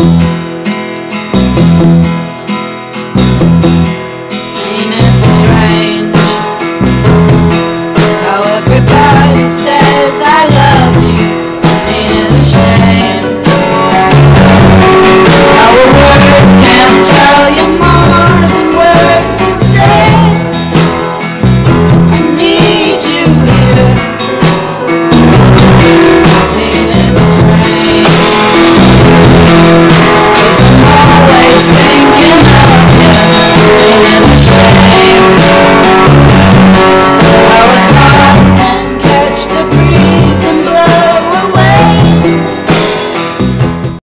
Ain't it strange how everybody says